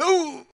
Ooh!